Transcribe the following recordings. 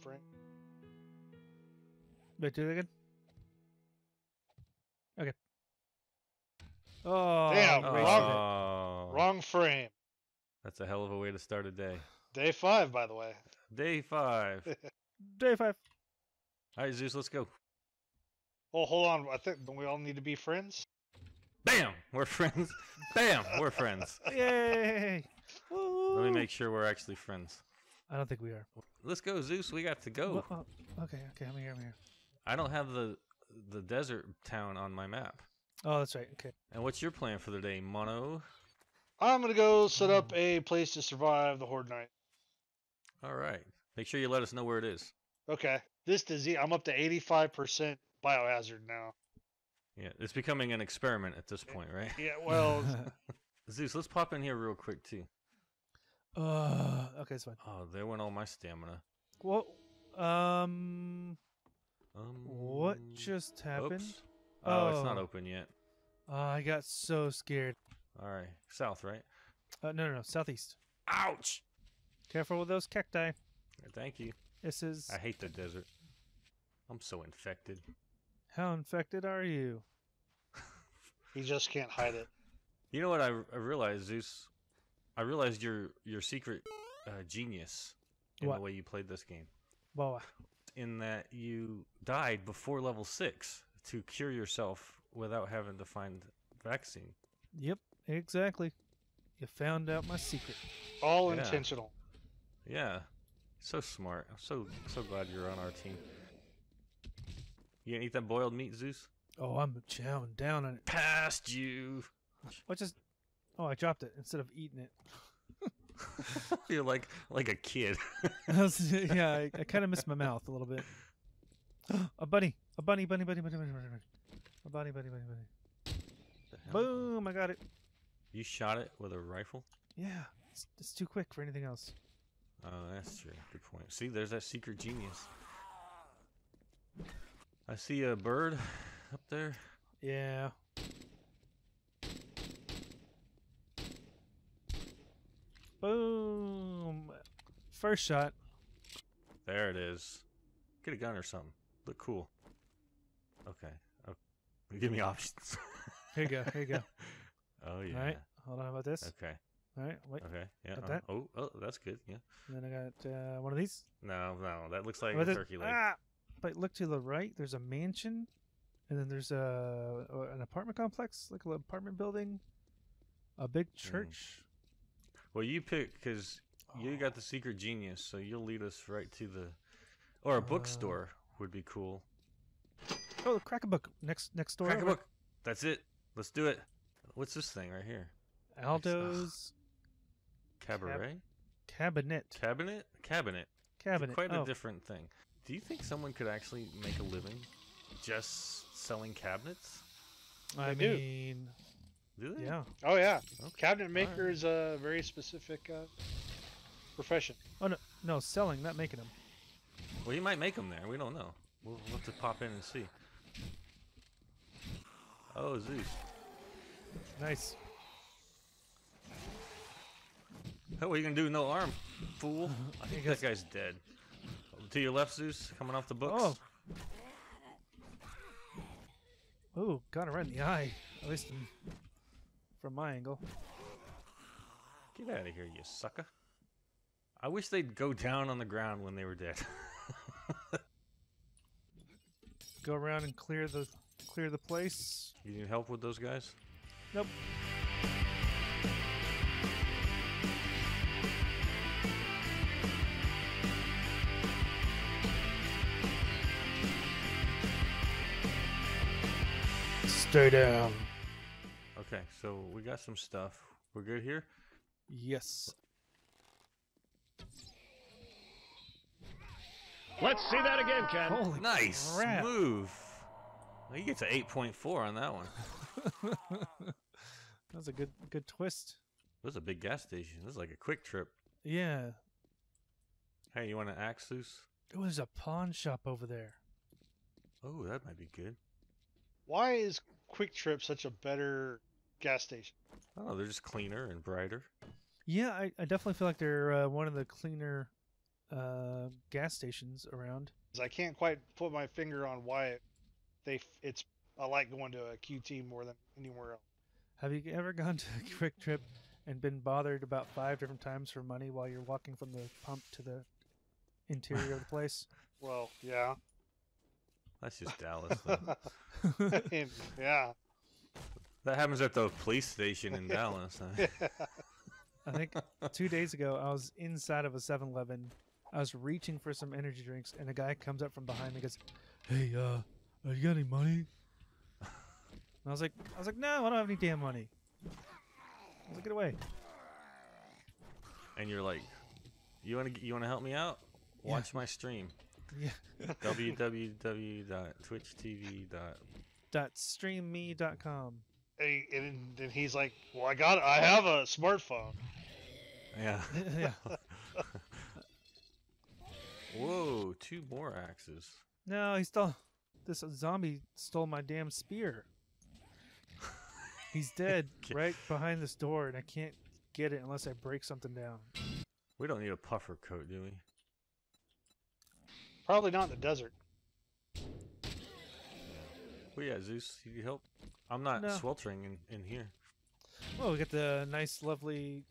Frank. Wait, do it again. Okay. Oh, Damn, wasted wrong. Oh, Wrong frame. That's a hell of a way to start a day. Day five, by the way. Day five. Day five. All right, Zeus, let's go. Oh, hold on. I think don't we all need to be friends? Bam, we're friends. Bam, we're friends. Yay! Let me make sure we're actually friends. I don't think we are. Let's go, Zeus. We got to go. Wha- oh, okay, okay, I'm here, I'm here. I don't have the the desert town on my map. Oh, that's right. Okay. And what's your plan for the day, Mono? I'm gonna go set up hmm. a place to survive the horde night. All right. Make sure you let us know where it is. Okay. This disease, I'm up to 85% biohazard now. Yeah, it's becoming an experiment at this point, right? Yeah. Well, Zeus, let's pop in here real quick too. Uh, okay, it's fine. Oh, there went all my stamina. What? Um, Um, what just happened? Oops. Oh, it's not Oh. open yet. Oh, I got so scared. All right, south, right? Uh, no, no, no, southeast. Ouch! Careful with those cacti. Thank you. This is I hate the desert. I'm so infected. how infected are you? he just can't hide it. You know what I, I realized, Zeus? I realized your your secret uh, genius in What? the way you played this game. Well, In that you died before level six to cure yourself without having to find vaccine. yep, exactly. You found out my secret. All Yeah. intentional. Yeah, so smart. I'm so so glad you're on our team. You gonna eat that boiled meat, Zeus? Oh, I'm chowing down on it. Past you. What just? Oh, I dropped it instead of eating it. You're like like a kid. Yeah, I, I kind of missed my mouth a little bit. a bunny, a bunny, bunny, bunny, bunny, bunny, bunny, bunny. a bunny, bunny, bunny, bunny. Boom! I got it. You shot it with a rifle? Yeah, it's, it's too quick for anything else. Oh, that's true. Good point. See, there's that secret genius. I see a bird up there. Yeah. Boom! First shot. There it is. Get a gun or something. Look cool. Okay. Oh, give me options. Here you go. Here you go. oh yeah. All right. Hold on. How about this? Okay. All right. Wait. Okay. Yeah. Got uh, that? Oh, oh, that's good. Yeah. And then I got uh, one of these. No, no, that looks like a turkey leg. Ah! But look to the right. There's a mansion, and then there's a an apartment complex, like an apartment building, a big Hmm. church. Well, you pick because you Oh. got the secret genius, so you'll lead us right to the, or a Uh, bookstore would be cool. Oh, crack a book next next door. Crack a book. That's it. Let's do it. What's this thing right here? Aldo's Cabaret? cabinet. Cabinet? Cabinet. Cabinet. Quite a oh, different thing. Do you think someone could actually make a living just selling cabinets? I They do. mean, Do they? Yeah. Oh yeah. Okay. Cabinet maker Alright. is a very specific uh, profession. Oh no, no, selling, not making them. Well, you might make them there. We don't know. We'll, we'll have to pop in and see. Oh, Zeus. Nice. Oh, what are you gonna do? No arm, fool. I I think guess- that guy's dead. To your left, Zeus, coming off the books. Oh. Oh, got it right in the eye. At least in, from my angle. Get out of here, you sucker. I wish they'd go down on the ground when they were dead. Go around and clear the clear the place. you need help with those guys? Nope. Stay down. Okay, so we got some stuff. We're good here? Yes. Let's see that again, Ken. Holy Nice. crap. Move. Well, you get to 8.4 on that one. that was a good good twist. This is a big gas station. This is like a QuikTrip. Yeah. Hey, you want an axe, Zeus? It was a pawn shop over there. Oh, that might be good. Why is QuikTrip such a better gas station? Oh, they're just cleaner and brighter. Yeah, I, I definitely feel like they're uh, one of the cleaner uh, gas stations around. I can't quite put my finger on why it, they it's I like going to a QT more than anywhere else. Have you ever gone to a QuikTrip and been bothered about five different times for money while you're walking from the pump to the interior of the place? Well, yeah, That's just Dallas. Though. Yeah. That happens at the police station in Dallas. huh? I think two days ago I was inside of a 7-Eleven. I was reaching for some energy drinks, and a guy comes up from behind me and goes, "Hey, uh, uh, you got any money?" And I was like, "I was like, no, I don't have any damn money." I was like, "Get away!" and you're like, you want to you want to help me out? Yeah. Watch my stream. Yeah. www.twitchtv.com. Dot streamme.com. And, and then he's like, "Well, I got, I have a smartphone." Yeah. yeah. Whoa, two more axes. No, he stole. This zombie stole my damn spear. He's dead right behind this door, and I can't get it unless I break something down. We don't need a puffer coat, do we? Probably not in the desert. Well, yeah, Zeus, you need help? I'm not No. sweltering in, in here. Oh, we got the nice, lovely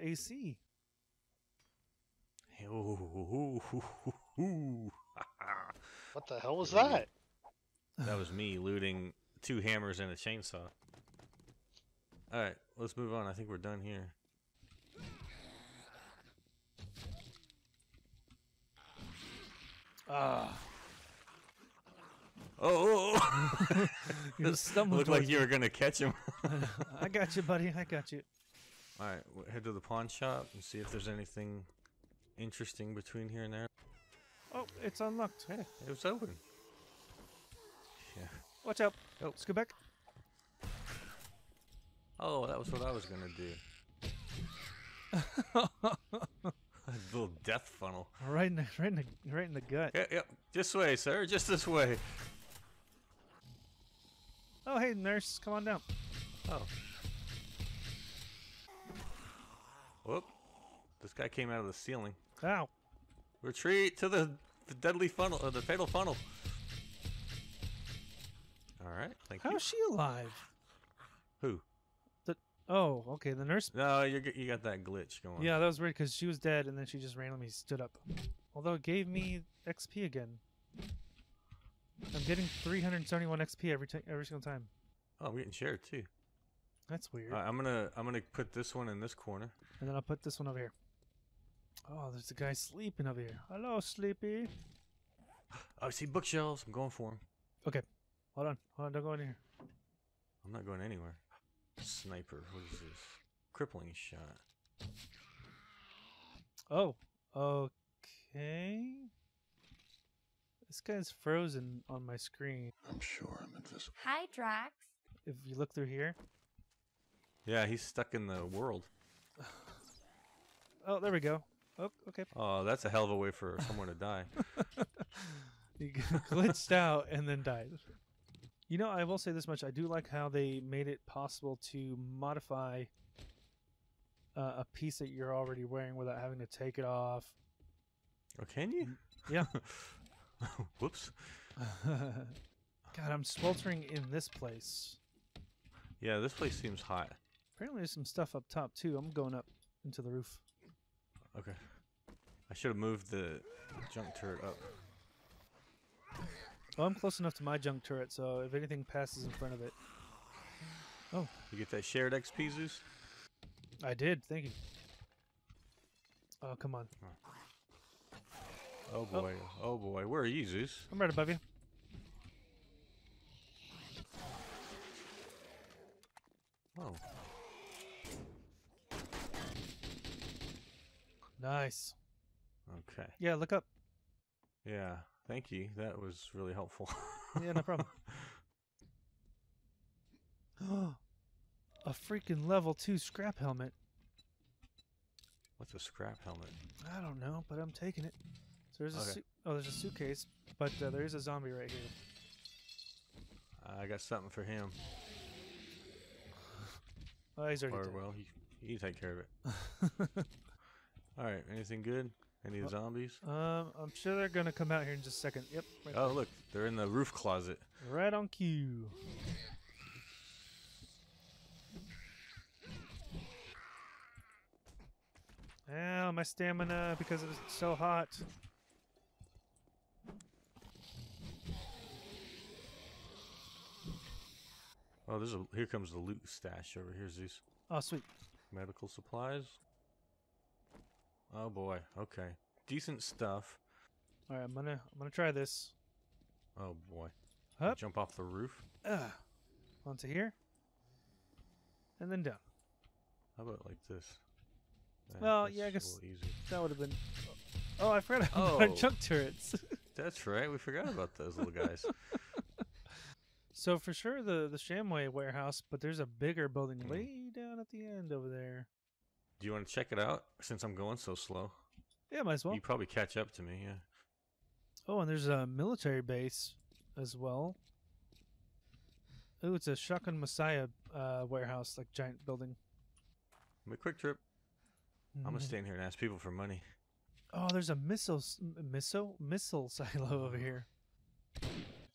AC. Ooh, What the hell was that? that was me looting two hammers and a chainsaw. All right, let's move on. I think we're done here. Ah, Oh, oh, oh. You stumbled. looked like towards you were gonna catch him. I got you, buddy. I got you. All right, w- head to the pawn shop and see if there's anything interesting between here and there. Oh, it's unlocked. Hey, it was open. Yeah. Watch out. Oh. Let's go back. Oh, that was what I was gonna do. A little death funnel. right in the right in the right in the gut. Yeah, yeah. This way, sir. Just this way. Oh, hey, nurse, come on down. Oh. Whoop. This guy came out of the ceiling. Ow. Retreat to the, the deadly funnel, uh, the fatal funnel. All right, thank you. How's she alive? Who? The Oh, okay. The nurse. No, you you got that glitch going. Yeah, that was weird because she was dead and then she just randomly stood up. Although it gave me XP again. I'm getting 371 XP every every single time. Oh, I'm getting shared too. That's weird. I'm gonna I'm gonna put this one in this corner. And then I'll put this one over here. Oh, there's a guy sleeping over here. Hello, Sleepy. Oh, I see bookshelves. I'm going for him. Okay. Hold on. Hold on. Don't go in here. I'm not going anywhere. Sniper. What is this? Crippling shot. Oh, okay. This guy's frozen on my screen. I'm sure I'm invisible. Hi, Drax. If you look through here. Yeah, he's stuck in the world. Oh, there we go. Oh, okay. Oh, that's a hell of a way for someone to die. He glitched out and then died. You know, I will say this much. I do like how they made it possible to modify uh, a piece that you're already wearing without having to take it off. Oh, can you? Yeah. Whoops. God, I'm sweltering in this place. Yeah, this place seems hot. Apparently, there's some stuff up top too. I'm going up into the roof. Okay. I should have moved the junk turret up. Oh, I'm close enough to my junk turret, so if anything passes in front of it, Oh. You get that shared XP, Zeus? I did. Thank you. Oh, come on. Oh Oh, boy. Oh. oh, boy. Where are you, Zeus? I'm right above you. Oh. Nice. Okay. Yeah, look up. Yeah. Thank you. That was really helpful. Yeah, no problem. Oh a freaking level two scrap helmet. What's a scrap helmet? I don't know, but I'm taking it. So there's a Okay. su- oh, there's a suitcase, but uh, there is a zombie right here. I got something for him. Oh, he's already Or, dead. well, you, you take care of it. All right. Anything good? Any Well- zombies? Um, I'm sure they're gonna come out here in just a second. Yep. Right, Oh, look, they're in the roof closet. right on cue. Ow, my stamina because it was so hot. Oh, there's a here comes the loot stash over here, Zeus. Oh, sweet. Medical supplies. Oh boy. Okay. Decent stuff. All right, I'm gonna I'm gonna try this. Oh boy. Up. Jump off the roof. Ugh. Onto here. And then down. How about like this? Eh, Well, yeah, I guess-. That would have been. Oh, I forgot about Oh. junk turrets. That's right. We forgot about those little guys. so for sure the the Shamway warehouse, but there's a bigger building Hmm. way down at the end over there. Do you want to check it out? Since I'm going so slow, Yeah, might as well. you probably catch up to me. Yeah. Oh, and there's a military base as well. Oh, it's a Shotgun Messiah uh, warehouse, like giant building. A QuikTrip. I'm gonna Mhm. stay in here and ask people for money. Oh, there's a missile missile missile silo over here.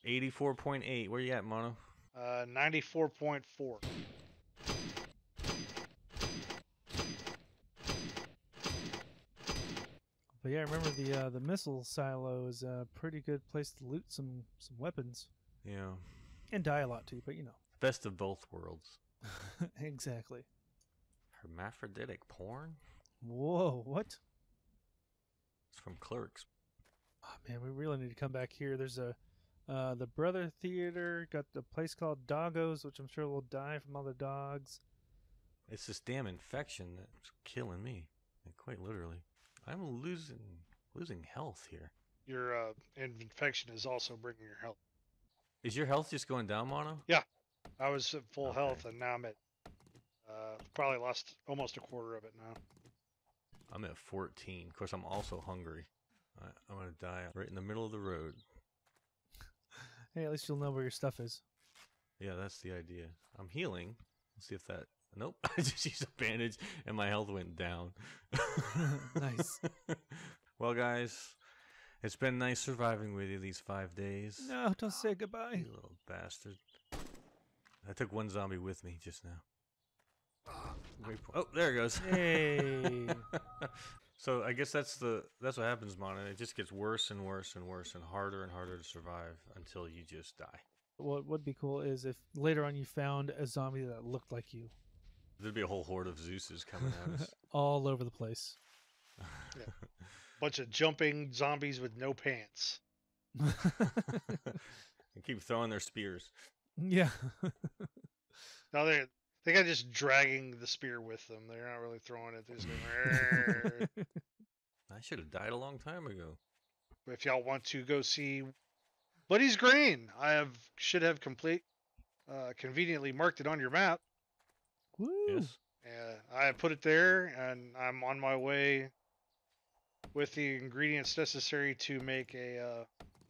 84.8. Where you at, Mono? Uh, 94.4. But yeah, remember the uh, the missile silo is a pretty good place to loot some some weapons Yeah. and die a lot too. But you know, Best of both worlds. exactly. Hermaphroditic porn? Whoa, what? It's from Clerks. Oh man, we really need to come back here. There's a uh, the Brother Theater got the place called Doggos, which I'm sure will die from all the dogs. It's this damn infection that's killing me. Like, quite literally. I'm losing losing health here. Your uh, infection is also bringing your health. Is your health just going down, Mono? Yeah, I was at full Okay. health, and now I'm at uh, probably lost almost a quarter of it now. I'm at 14. Of course, I'm also hungry. I, I'm gonna die right in the middle of the road. Hey, at least you'll know where your stuff is. Yeah, that's the idea. I'm healing. Let's see if that. Nope. I just used a bandage and my health went down. Nice. well, guys, it's been nice surviving with you these five days. No, don't say goodbye. You little bastard. I took one zombie with me just now. Ah. Po- Oh, there it goes. Hey. So I guess that's the that's what happens, Mono. It just gets worse and worse and worse and harder and harder to survive until you just die. what would be cool is if later on you found a zombie that looked like you, There'd be a whole horde of Zeus's coming at us. all over the place. Bunch of jumping zombies with no pants. and keep throwing their spears. yeah. Now they they got just dragging the spear with them. They're not really throwing it. They're just going. I should have died a long time ago. if y'all want to go see Buddy's Green, I have should have complete uh, conveniently marked it on your map. Woo. Yes. And I put it there, and I'm on my way with the ingredients necessary to make a uh,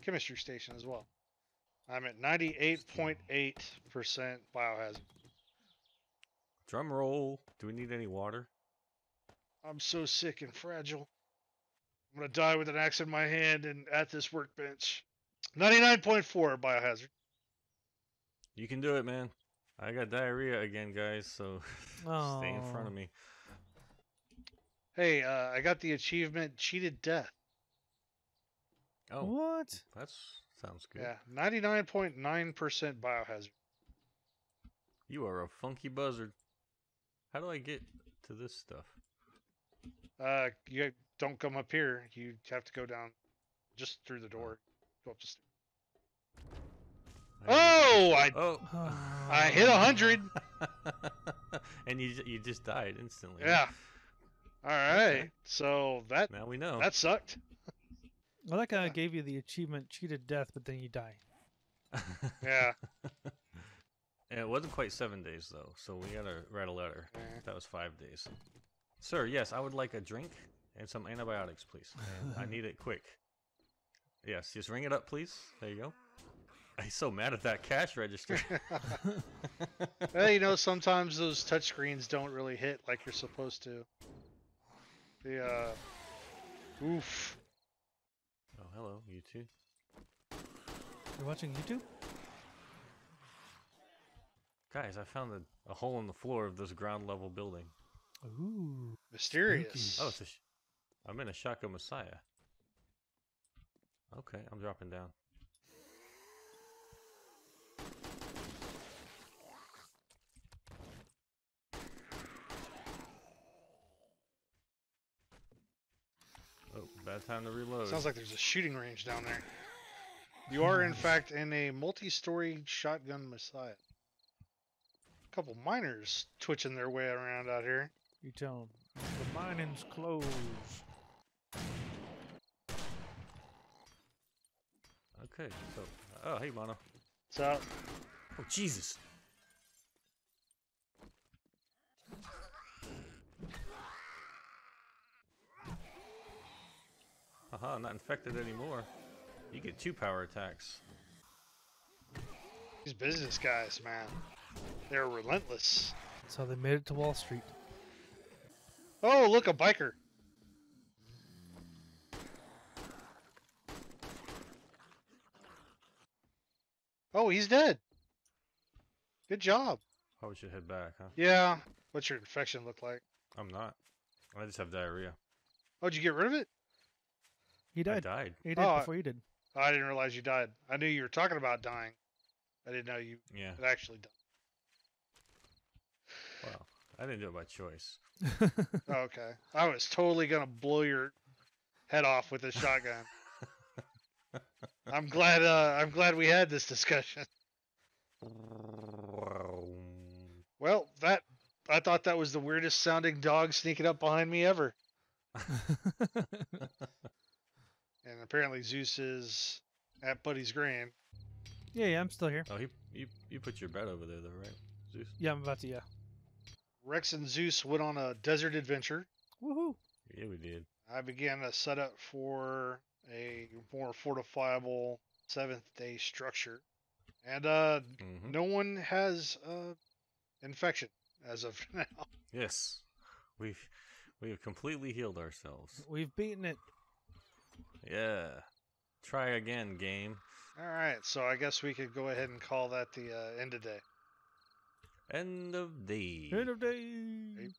chemistry station as well. I'm at 98.8% biohazard. Drum roll. Do we need any water? I'm so sick and fragile. I'm gonna die with an axe in my hand and at this workbench. 99.4 biohazard. You can do it, man. I got diarrhea again, guys, so stay in front of me. Hey, uh, I got the achievement cheated death. Oh, What? That sounds good. Yeah, 99.9% biohazard. You are a funky buzzard. How do I get to this stuff? Uh, you don't come up here. You have to go down just through the door. Go up the stairs. Oh, I. Oh. I hit a hundred. and you you just died instantly. Yeah. All right. Okay. So that Now we know. that sucked. Well, that guy gave you the achievement cheated death, but then you die. Yeah. And it wasn't quite seven days though, so we gotta write a letter. That was five days. Sir, yes, I would like a drink and some antibiotics, please. And I need it quick. Yes, just ring it up, please. There you go. He's so mad at that cash register. well, you know, sometimes those touchscreens don't really hit like you're supposed to. The uh, Oof. Oh, hello, you two. You're watching YouTube? Guys, I found a, a hole in the floor of this ground level building. Ooh. Mysterious. Oh, it's a sh- I'm in a Shotgun Messiah. Okay, I'm dropping down. Oh, bad time to reload. Sounds like there's a shooting range down there. You are, in fact, in a multi-story shotgun messiah. A couple miners twitching their way around out here. You tell 'em, The mining's closed. Okay, so oh hey Mono. What's up? Oh Jesus. Haha, not infected anymore. You get two power attacks. these business guys, man, they're relentless. That's how they made it to Wall Street. Oh, look, a biker. Oh, he's dead. Good job. Probably should head back, huh? Yeah. What's your infection look like? I'm not. I just have diarrhea. Oh, did you get rid of it? He I died. died. He did Oh, I- before you did. Oh, I didn't realize you died. I knew you were talking about dying. I didn't know you Yeah. had actually died. Well, I didn't do it by choice. Okay. I was totally gonna blow your head off with a shotgun. I'm glad. Uh, I'm glad we had this discussion. Well, that I thought that was the weirdest sounding dog sneaking up behind me ever. And apparently Zeus is at Buddy's Grand. yeah, yeah, I'm still here. Oh, he, you you put your bed over there though, right? Zeus. Yeah, I'm about to. Yeah. Rex and Zeus went on a desert adventure. Woohoo! Yeah, we did. I began a setup for a more fortifiable seventh day structure. And uh hmm no one has uh infection as of now. Yes, we've we have completely healed ourselves. We've beaten it. Yeah. Try again, game. Alright, so I guess we could go ahead and call that the uh, end of day. End of day. End of day.